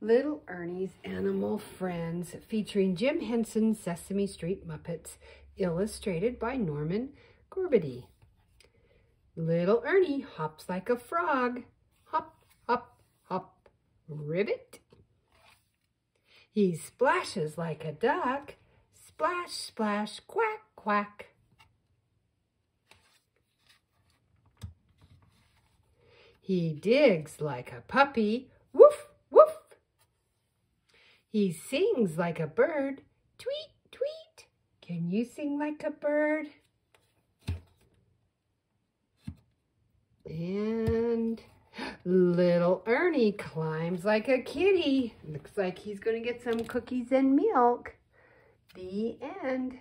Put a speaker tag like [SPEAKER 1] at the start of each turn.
[SPEAKER 1] Little Ernie's Animal Friends featuring Jim Henson's Sesame Street Muppets, illustrated by Norman Gorbaty. Little Ernie hops like a frog. Hop, hop, hop, ribbit. He splashes like a duck. Splash, splash, quack, quack. He digs like a puppy. Woof. He sings like a bird. Tweet, tweet. Can you sing like a bird? And little Ernie climbs like a kitty. Looks like he's going to get some cookies and milk. The end.